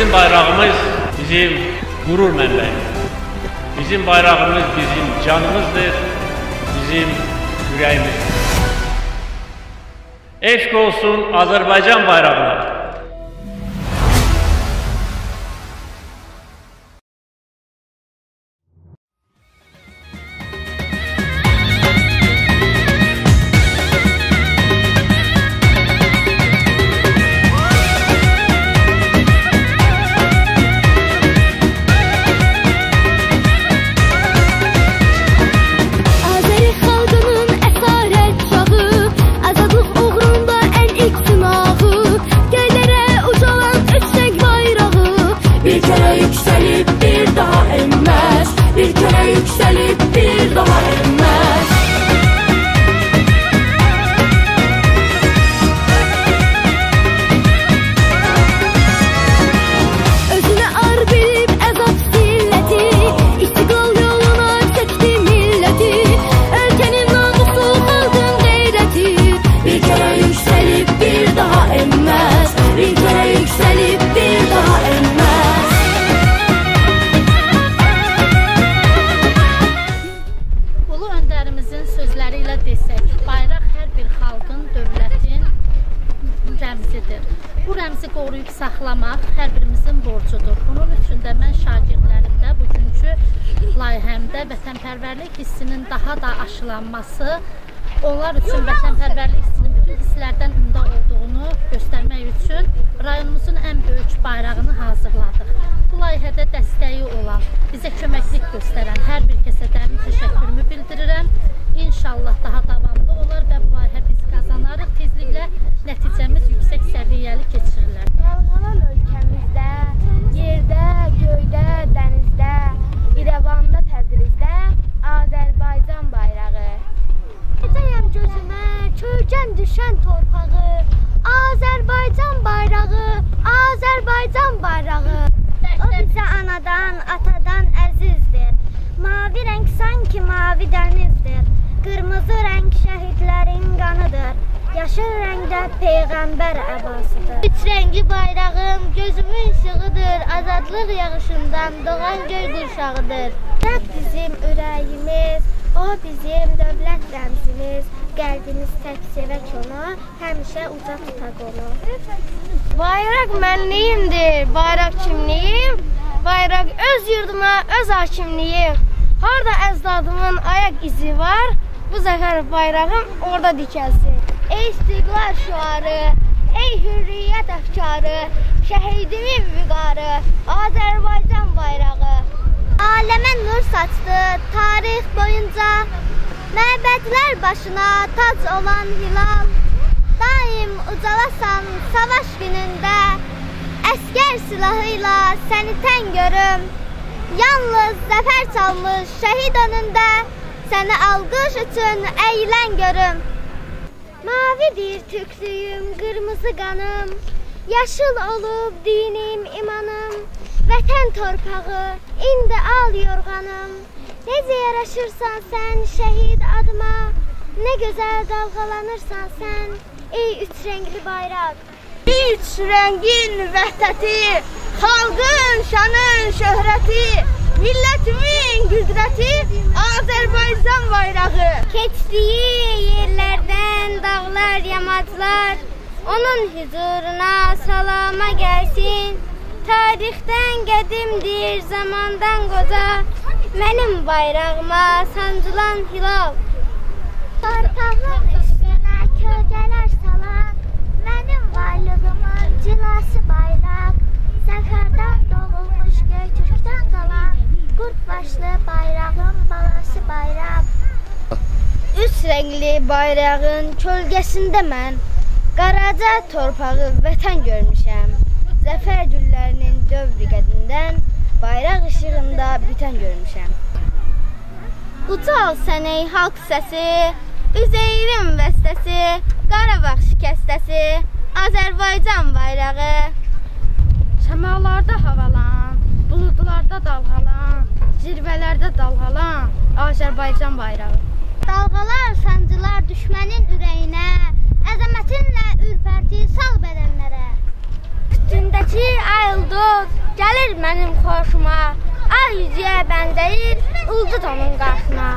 Bizim bayrağımız bizim gurur mənbəyimizdir. Bizim bayrağımız bizim canımızdır, bizim ürəyimizdir. Eşq olsun Azərbaycan bayrağına. kere yükselip bir daha inmez Bir kere yükselip saxlamaq hər birimizin borcudur. Bunun üçün də mən şagirdlərimdə bugünkü layihəmdə vətənpərvərlik hissinin daha da aşılanması, onlar üçün vətənpərvərlik hissinin bütün hisslərdən ümdə olduğunu göstərmək üçün rayonumuzun ən böyük bayrağını hazırladıq. Atadan əzizdir. Mavi rəng sanki mavi dənizdir. Qırmızı rəng şəhidlərin qanıdır. Yaşıl rəngdə peyğəmbər əbasıdır. Üç rəngli bayrağım gözümün işığıdır. Azadlıq yağışından doğan göy qurşağıdır. Rəbb bizim ürəyimiz, o bizim dövlət rəmzimiz. Qəlbimiz tək sevək onu, həmişə uca tutaq onu. Bayraq mənliyimdir, bayraq kimliyim. Bayraq öz yurduma, öz hakimliyim. Harda əzdadımın ayaq izi var, bu zəfər bayrağım orada dikəlsin. Ey istiqlal şüarı, ey hürriyyət əfkarı, şəhidimin vüqarı, Azərbaycan bayrağı. Aləmə nur saçdı tarix boyunca, məbədlər başına tac olan hilal. Daim ucalasan savaş günündə, silahıyla səni tən görüm. Yalnız zəfər çalmış şəhid önündə səni alqış üçün əylən görüm. Mavidir tüklüyüm, qırmızı qanım, yaşıl olub dinim, imanım. Vətən torpağı, indi al yorğanım. Necə yaraşırsan sən şəhid adıma, nə gözəl dalğalanırsan sən, ey üç rəngli bayraq. Üç rəngin vəhdəti, xalqın şanın şöhrəti, millətimin qüdrəti, Azərbaycan bayrağı. Keçdiyi yerlərdən dağlar, yamaclar, onun huzuruna salama gəlsin. Tarixdən qədimdir, zamandan qoca, mənim bayrağıma sancılan hilal. Torpağın üstünə kölgələr Rəngli bayrağın kölgəsində mən Qaraca torpağı vətən görmüşəm. Zəfər güllərinin dövr qədindən bayraq işığında bitən görmüşəm. Ucal sən ey xalq səsi, Üzeyrin vəstəsi, Qarabağ şikəstəsi, Azərbaycan bayrağı. Səmalarda havalan, buludlarda dalğalan, zirvələrdə dalğalan Azərbaycan bayrağı. Dalğalar, sancılar gəlir mənim xoşuma. Ay üzüyə bənzəyir ulduz onun qaşına.